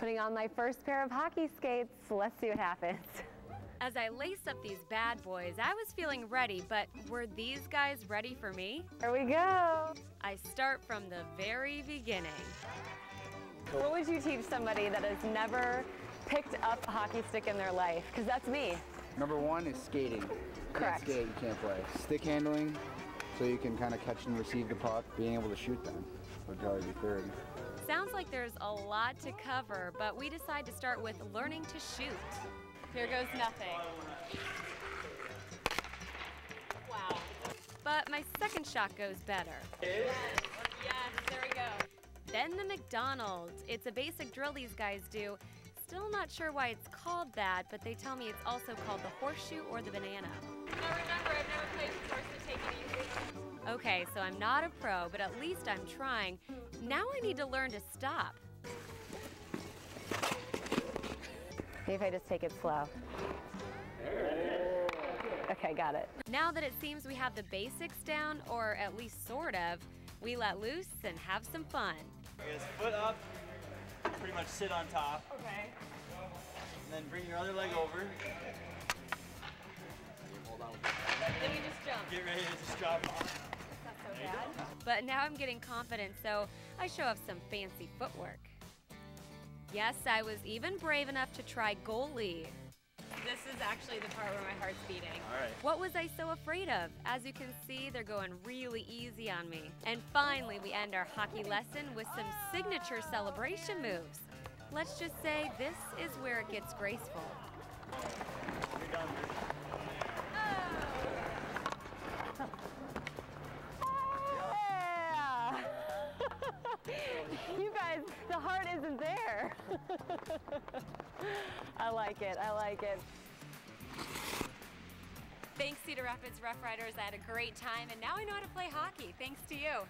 Putting on my first pair of hockey skates. Let's see what happens. As I laced up these bad boys, I was feeling ready, but were these guys ready for me? Here we go. I start from the very beginning. What would you teach somebody that has never picked up a hockey stick in their life? Because that's me. Number one is skating. You Correct. Can't skate, you can't play. Stick handling, so you can kind of catch and receive the puck. Being able to shoot them would probably be third. Sounds like there's a lot to cover, but we decide to start with learning to shoot. Here goes nothing. Wow. But my second shot goes better. Yes, yes, there we go. Then the McDonald's. It's a basic drill these guys do. Still not sure why it's called that, but they tell me it's also called the horseshoe or the banana. Now remember, Okay, so I'm not a pro, but at least I'm trying. Now I need to learn to stop. Maybe if I just take it slow. Okay, got it. Now that it seems we have the basics down, or at least sort of, we let loose and have some fun. Get his foot up, pretty much sit on top, Okay. and then bring your other leg over. Then we just jump. Get ready to just drop off. But now I'm getting confident, so I show off some fancy footwork. Yes, I was even brave enough to try goalie. This is actually the part where my heart's beating. All right. What was I so afraid of? As you can see, they're going really easy on me. And finally, we end our hockey lesson with some signature celebration moves. Let's just say this is where it gets graceful. You guys, the heart isn't there. I like it. I like it. Thanks, Cedar Rapids Rough Riders. I had a great time, and now I know how to play hockey, thanks to you.